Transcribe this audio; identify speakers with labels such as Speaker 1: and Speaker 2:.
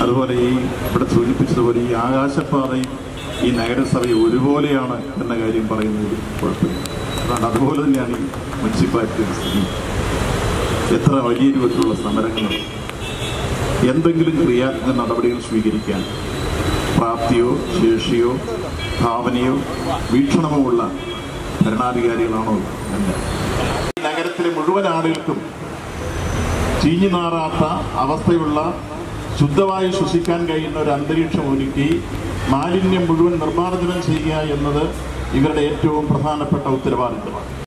Speaker 1: അതുപോലെ ഈ ഇവിടെ സൂചിപ്പിച്ചതുപോലെ ഈ ആകാശപാതയും ഈ നഗരസഭയും ഒരുപോലെയാണ് എന്ന കാര്യം പറയുന്നത് കുഴപ്പമില്ല. അതാണ് അതുപോലെ തന്നെയാണ് ഈ മുനിസിപ്പാലിറ്റിയുടെ സ്ഥിതി. എത്ര വലിയ രൂപത്തിലുള്ള സമരങ്ങളും എന്തെങ്കിലും ക്രിയാത്മക നടപടികൾ സ്വീകരിക്കാൻ പ്രാപ്തിയോ ശേഷിയോ ഭാവനയോ വീക്ഷണമോ ഉള്ള ഭരണാധികാരികളാണോ എന്ന് നഗരത്തിലെ മുഴുവൻ ആളുകൾക്കും ചീഞ്ഞു നാറാത്ത അവസ്ഥയുള്ള ശുദ്ധവായു ശ്വസിക്കാൻ കഴിയുന്ന ഒരു അന്തരീക്ഷം ഒരുക്കി മാലിന്യം മുഴുവൻ നിർമ്മാർജനം ചെയ്യുക എന്നത് ഇവരുടെ ഏറ്റവും പ്രധാനപ്പെട്ട ഉത്തരവാദിത്തമാണ്.